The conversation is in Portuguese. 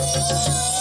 Música